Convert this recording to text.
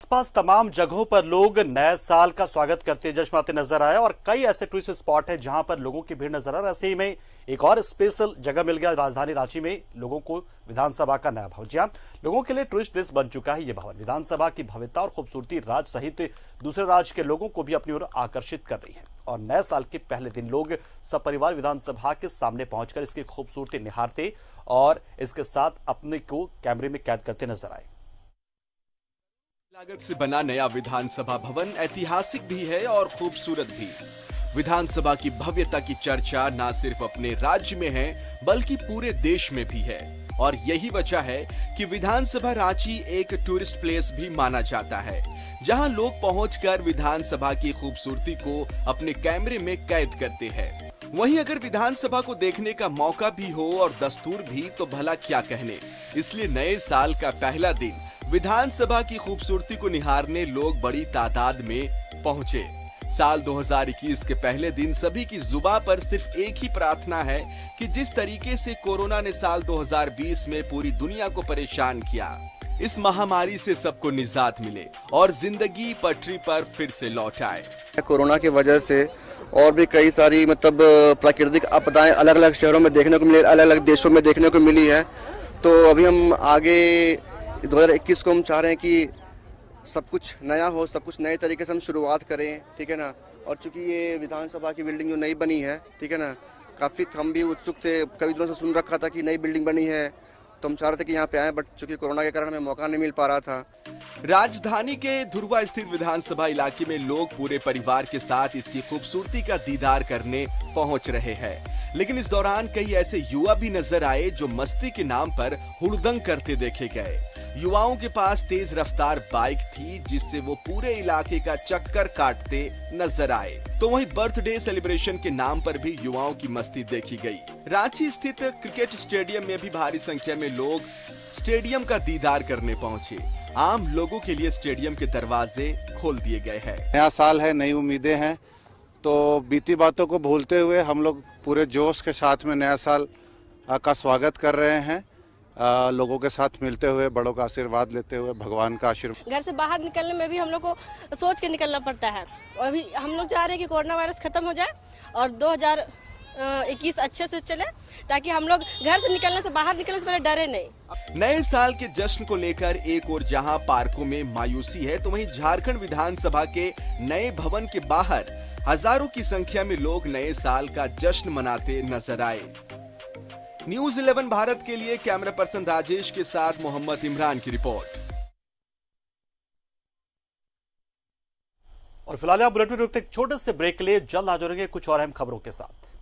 आसपास तमाम जगहों पर लोग नए साल का स्वागत करते जश्न आते नज़र आए और कई ऐसे टूरिस्ट स्पॉट हैं जहाँ पर लोगों की भीड़ नज़र आ रही ऐसे ही में एक और स्पेशल जगह मिल गया राजधानी रांची में लोगों को विधानसभा का नया भवन। जी हाँ, लोगों के लिए टूरिस्ट प्लेस बन चुका है ये भवन। विधानसभा की भव्यता और खूबसूरती राज्य सहित दूसरे राज्य के लोगों को भी अपनी ओर आकर्षित कर रही है। और नए साल के पहले दिन लोग सपरिवार विधानसभा के सामने पहुंचकर इसकी खूबसूरती निहारते और इसके साथ अपने को कैमरे में कैद करते नज़र आए। लागत से बना नया विधानसभा भवन ऐतिहासिक भी है और खूबसूरत भी। विधानसभा की भव्यता की चर्चा न सिर्फ़ अपने राज्य में है, बल्कि पूरे देश में भी है। और यही वजह है कि विधानसभा रांची एक टूरिस्ट प्लेस भी माना जाता है, जहाँ लोग पहुंचकर विधानसभा की खूबसूरती को अपने कैमरे में कैद करते हैं। वहीं अगर विधानसभा को देखने का मौका भी हो और दस्तूर भी तो भला क्या कहने। इसलिए नए साल का पहला दिन विधानसभा की खूबसूरती को निहारने लोग बड़ी तादाद में पहुँचे। साल 2021 के पहले दिन सभी की जुबा पर सिर्फ़ एक ही प्रार्थना है कि जिस तरीके से कोरोना ने साल 2020 में पूरी दुनिया को परेशान किया, इस महामारी से सबको निजात मिले और ज़िंदगी पटरी पर फिर से लौट आए। कोरोना की वजह से और भी कई सारी मतलब प्राकृतिक आपदाएँ अलग अलग शहरों में देखने को मिली अलग अलग देशों में देखने को मिली है। तो अभी हम आगे 2021 को हम चाह रहे हैं कि सब कुछ नया हो, सब कुछ नए तरीके से हम शुरुआत करें, ठीक है ना? और चूँकि ये विधानसभा की बिल्डिंग जो नई बनी है, ठीक है ना? काफ़ी हम भी उत्सुक थे, कई दिनों से सुन रखा था कि नई बिल्डिंग बनी है। तो हम चाह रहे थे कि यहाँ पे आए, बट चूँकि कोरोना के कारण हमें मौका नहीं मिल पा रहा था। राजधानी के धुरवा स्थित विधानसभा इलाके में लोग पूरे परिवार के साथ इसकी खूबसूरती का दीदार करने पहुँच रहे हैं। लेकिन इस दौरान कई ऐसे युवा भी नज़र आए जो मस्ती के नाम पर हुड़दंग करते देखे गए। युवाओं के पास तेज रफ्तार बाइक थी, जिससे वो पूरे इलाके का चक्कर काटते नज़र आए। तो वहीं बर्थडे सेलिब्रेशन के नाम पर भी युवाओं की मस्ती देखी गई। रांची स्थित क्रिकेट स्टेडियम में भी भारी संख्या में लोग स्टेडियम का दीदार करने पहुँचे। आम लोगों के लिए स्टेडियम के दरवाजे खोल दिए गए हैं। नया साल है, नई उम्मीदें हैं। तो बीती बातों को भूलते हुए हम लोग पूरे जोश के साथ में नया साल का स्वागत कर रहे हैं। आ, लोगों के साथ मिलते हुए बड़ों का आशीर्वाद लेते हुए भगवान का आशीर्वाद। घर से बाहर निकलने में भी हम लोग को सोच के निकलना पड़ता है। अभी हम लोग चाह रहे हैं कि कोरोना वायरस खत्म हो जाए और 2021 अच्छे से चले ताकि हम लोग घर से निकलने से बाहर निकलने से पहले डरे नहीं। नए साल के जश्न को लेकर एक और जहाँ पार्कों में मायूसी है तो वहीं झारखंड विधानसभा के नए भवन के बाहर हज़ारों की संख्या में लोग नए साल का जश्न मनाते नज़र आए। न्यूज़ 11 भारत के लिए कैमरा पर्सन राजेश के साथ मोहम्मद इमरान की रिपोर्ट। और फ़िलहाल आप बुलेटिन रुकते एक छोटे से ब्रेक के लिए जल्द हाजिर होंगे कुछ और अहम खबरों के साथ।